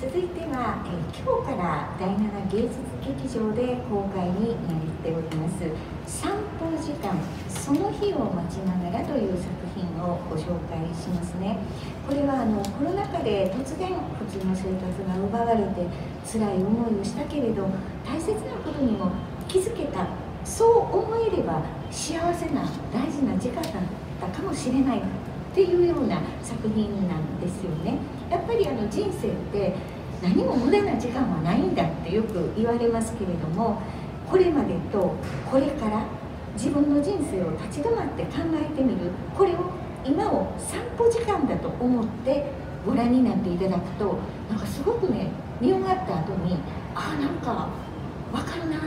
続いては、え、今日から第7芸術劇場で公開になっております「散歩時間その日を待ちながら」という作品をご紹介しますね。これはあのコロナ禍で突然普通の生活が奪われて辛い思いをしたけれど大切なことにも気づけたそう思えれば幸せな大事な時間だったかもしれないっていうような作品なんですよね。やっぱりあの人生って何も無駄な時間はないんだってよく言われますけれどもこれまでとこれから自分の人生を立ち止まって考えてみる。これを今を散歩時間だと思ってご覧になっていただくとなんかすごくね見終わった後にああなんか分かるな。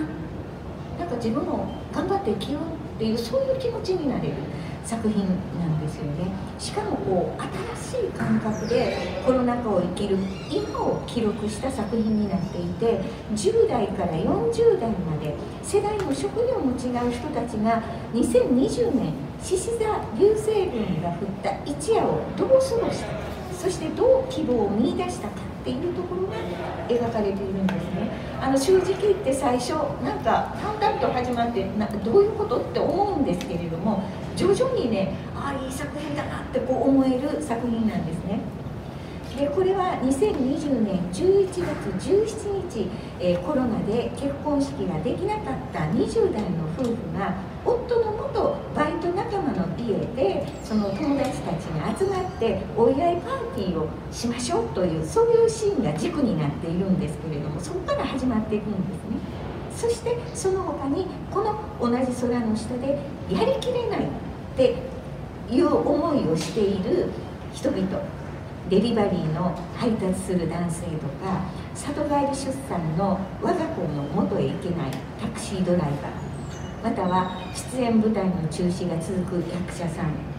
なんか自分も頑張って生きようっていうそういう気持ちになれる。作品なんですよね。しかもこう新しい感覚でコロナ禍を生きる今を記録した作品になっていて10代から40代まで世代も職業も違う人たちが2020年獅子座流星群が降った一夜をどう過ごしたそしてどう希望を見いだしたかっていうところが描かれているんですね。あの正直言って最初なんかと始まってなどういうことって思うんですけれども徐々にねああいい作品だなってこう思える作品なんですね。でこれは2020年11月17日、えー、コロナで結婚式ができなかった20代の夫婦が夫の元バイト仲間の家でその友達たちが集まってお祝いパーティーをしましょうというそういうシーンが軸になっているんですけれどもそこから始まっていくんですね。そしてその他にこの同じ空の下でやりきれないっていう思いをしている人々。デリバリーの配達する男性とか里帰り出産の我が子の元へ行けないタクシードライバー。または出演舞台の中止が続く役者さん。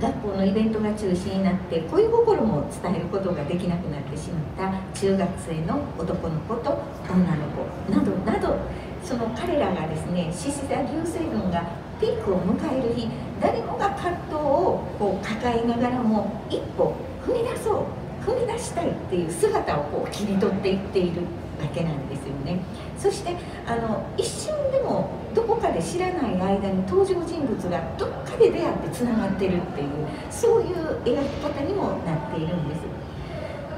学校のイベントが中止になって恋心も伝えることができなくなってしまった中学生の男の子と女の子などなどその彼らがですね獅子座流星群がピークを迎える日誰もが葛藤をこう抱えながらも一歩踏み出そう踏み出したいっていう姿をこう切り取っていっている。わけなんですよね。そしてあの一瞬でもどこかで知らない間に登場人物がどっかで出会ってつながってるっていうそういう描き方にもなっているんです。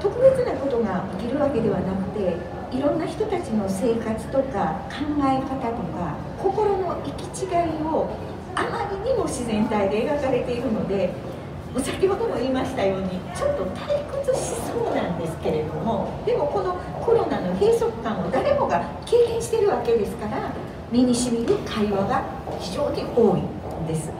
特別なことが起きるわけではなくていろんな人たちの生活とか考え方とか心の行き違いをあまりにも自然体で描かれているので先ほども言いましたようにちょっと退屈しそうなんですけれどもでもこのコロナの閉塞感を誰もが経験してるわけですから身にしみる会話が非常に多いんです。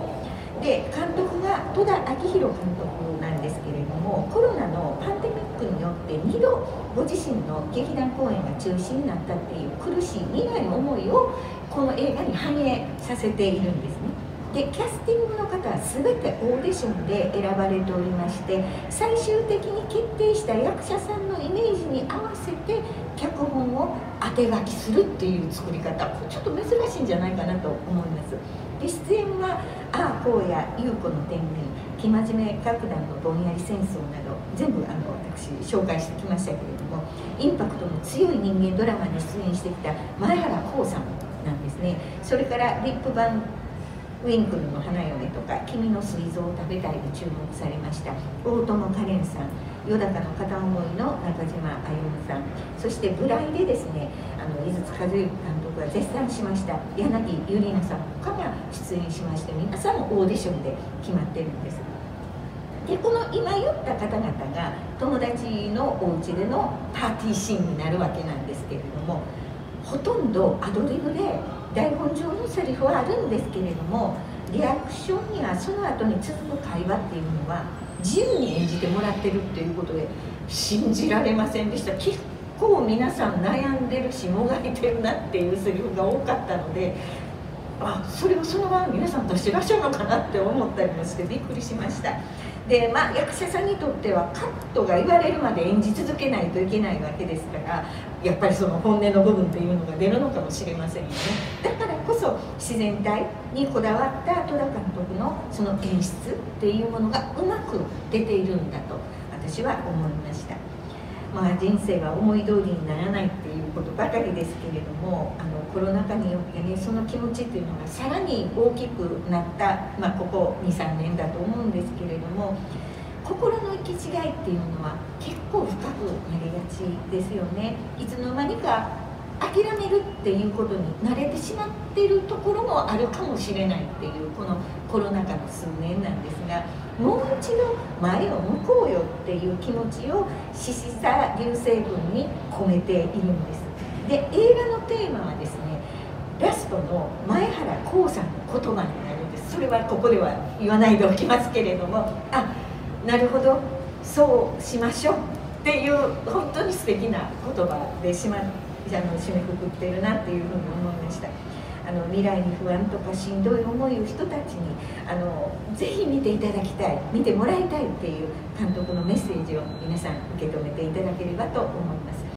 で監督が戸田昭弘監督なんですけれどもコロナのパンデミックによって2度ご自身の劇団公演が中止になったっていう苦しい苦い思いをこの映画に反映させているんですでキャスティングの方は全てオーディションで選ばれておりまして最終的に決定した役者さんのイメージに合わせて脚本を当て書きするっていう作り方。ちょっと珍しいんじゃないかなと思います。で出演はあーこうや優子の天秤生真面目楽団のぼんやり戦争など全部あの私紹介してきましたけれどもインパクトの強い人間ドラマに出演してきた前原光さんなんですね。それからリップ版ウィンクルの花嫁とか君の膵臓を食べたいで注目されました大友花恋さんよだかの片思いの中島歩さんそしてブライでですねあの井筒和之監督が絶賛しました柳ゆりなさん他が出演しまして皆さんもオーディションで決まってるんです。でこの今言った方々が友達のお家でのパーティーシーンになるわけなんですけれどもほとんどアドリブで台本上のセリフはあるんですけれどもリアクションにはその後に続く会話っていうのは自由に演じてもらってるっていうことで信じられませんでした。結構皆さん悩んでるしもがいてるなっていうセリフが多かったのであそれをそのまま皆さんとしてらっしゃるのかなって思ったりもしてびっくりしました。でまあ役者さんにとってはカットが言われるまで演じ続けないといけないわけですからやっぱりその本音の部分っていうのが出るのかもしれませんよね。だからこそ自然体にこだわった戸田監督のその演出っていうものがうまく出ているんだと私は思いました。まあ、人生は思い通りにならないっていうことばかりですけれどもあのコロナ禍によってねその気持ちっていうのがさらに大きくなった、まあ、ここ23年だと思うんですけれども心の行き違いっていうのは結構深くなりがちですよね。いつの間にか諦めるっていうことに慣れてしまってるところもあるかもしれないっていうこのコロナ禍の数年なんですがもう一度前を向こうよっていう気持ちを獅子座流星群に込めているんです。で映画のテーマはですねラストの前原光さんの言葉になるんです。それはここでは言わないでおきますけれども。あなるほど。そうしましょうっていう本当に素敵な言葉で締めくくってるなっていうふうに思いました。の未来に不安とかしんどい思いを人たちにあのぜひ見ていただきたい見てもらいたいっていう監督のメッセージを皆さん受け止めていただければと思います。